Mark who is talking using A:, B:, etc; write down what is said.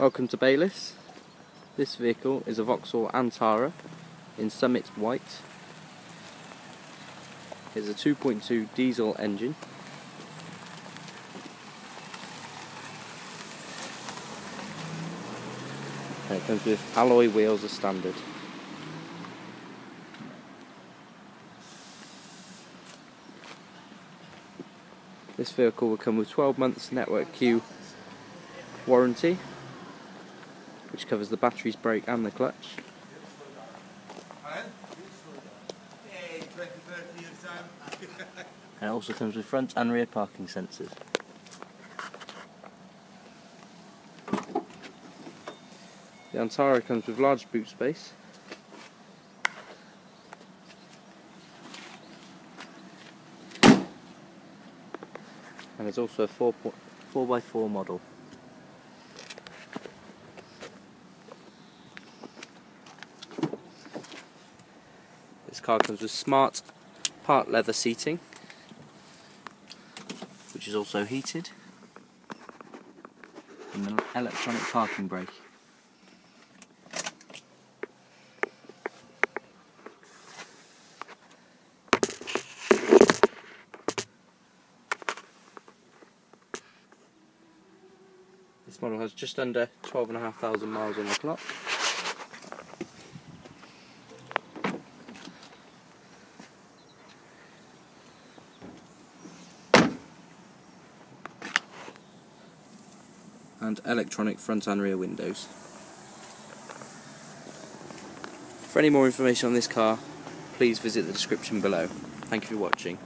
A: Welcome to Baylis. This vehicle is a Vauxhall Antara in Summit White. It's a 2.2 diesel engine. And it comes with alloy wheels as standard. This vehicle will come with 12 months Network Q warranty, which covers the batteries, brake and the clutch. And it also comes with front and rear parking sensors. The Antara comes with large boot space. And there's also a 4 4x4 model. This car comes with smart part leather seating, which is also heated, and an electronic parking brake. This model has just under 12,500 miles on the clock. And electronic front and rear windows. For any more information on this car, please visit the description below. Thank you for watching.